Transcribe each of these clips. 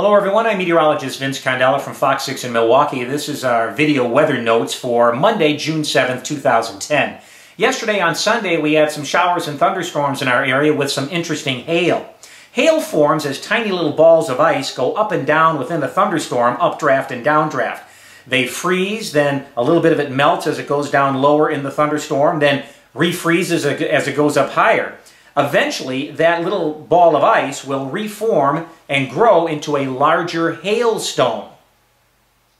Hello everyone, I'm meteorologist Vince Condella from Fox 6 in Milwaukee. This is our video weather notes for Monday, June 7th, 2010. Yesterday on Sunday we had some showers and thunderstorms in our area with some interesting hail. Hail forms as tiny little balls of ice go up and down within the thunderstorm, updraft and downdraft. They freeze, then a little bit of it melts as it goes down lower in the thunderstorm, then refreezes as it goes up higher. Eventually, that little ball of ice will reform and grow into a larger hailstone.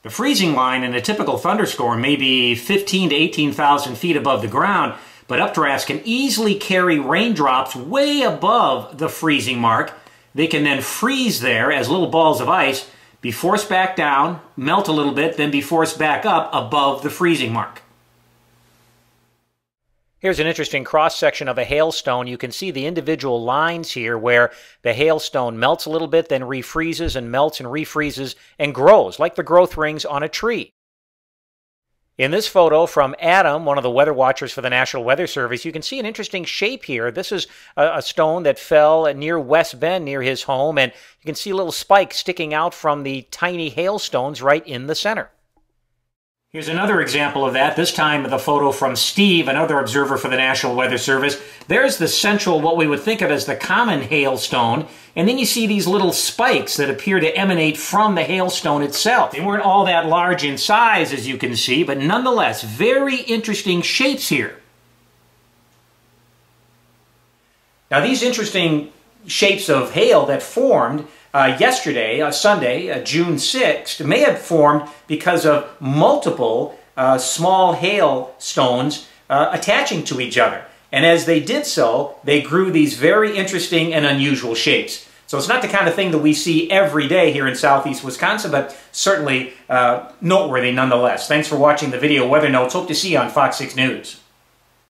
The freezing line in a typical thunderstorm may be 15 to 18,000 feet above the ground, but updrafts can easily carry raindrops way above the freezing mark. They can then freeze there as little balls of ice, be forced back down, melt a little bit, then be forced back up above the freezing mark. Here's an interesting cross section of a hailstone. You can see the individual lines here where the hailstone melts a little bit, then refreezes and melts and refreezes and grows like the growth rings on a tree. In this photo from Adam, one of the weather watchers for the National Weather Service, you can see an interesting shape here. This is a, stone that fell near West Bend, near his home, and you can see little spikes sticking out from the tiny hailstones right in the center. Here's another example of that, this time the photo from Steve, another observer for the National Weather Service. There's the central, what we would think of as the common hailstone, and then you see these little spikes that appear to emanate from the hailstone itself. They weren't all that large in size, as you can see, but nonetheless, very interesting shapes here. Now these interesting shapes of hail that formed uh, yesterday, uh, Sunday, uh, June 6th, may have formed because of multiple uh, small hailstones uh, attaching to each other. And as they did so, they grew these very interesting and unusual shapes. So it's not the kind of thing that we see every day here in southeast Wisconsin, but certainly uh, noteworthy nonetheless. Thanks for watching the video Weather Notes. Hope to see you on Fox 6 News.